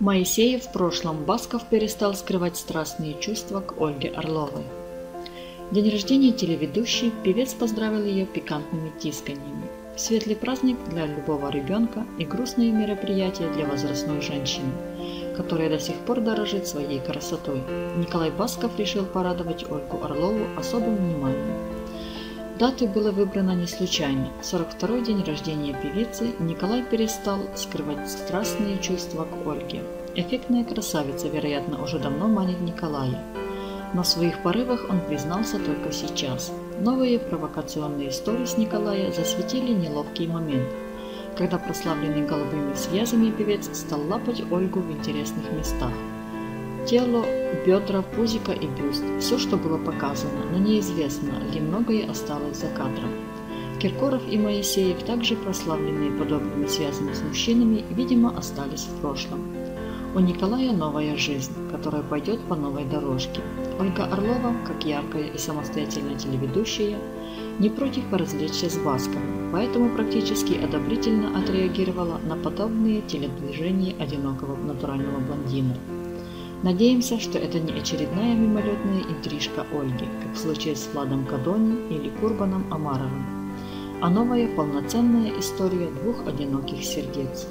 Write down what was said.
Моисеев в прошлом Басков перестал скрывать страстные чувства к Ольге Орловой. День рождения телеведущей певец поздравил ее пикантными тисканиями. Светлый праздник для любого ребенка и грустные мероприятия для возрастной женщины, которая до сих пор дорожит своей красотой. Николай Басков решил порадовать Ольгу Орлову особым вниманием. Даты было выбрано не случайно. 42-й день рождения певицы Николай перестал скрывать страстные чувства к Ольге. Эффектная красавица, вероятно, уже давно манит Николая. Но своих порывах он признался только сейчас. Новые провокационные истории с Николая засветили неловкий момент, когда прославленный голубыми связями певец стал лапать Ольгу в интересных местах. Тело, бедра, пузика и бюст – все, что было показано, но неизвестно, ли многое осталось за кадром. Киркоров и Моисеев, также прославленные подобными связями с мужчинами, видимо, остались в прошлом. У Николая новая жизнь, которая пойдет по новой дорожке. Ольга Орлова, как яркая и самостоятельная телеведущая, не против поразвлечься с Басковым, поэтому практически одобрительно отреагировала на подобные телодвижения одинокого натурального блондина. Надеемся, что это не очередная мимолетная интрижка Ольги, как в случае с Владом Кадони или Курбаном Амаровым, а новая полноценная история двух одиноких сердец.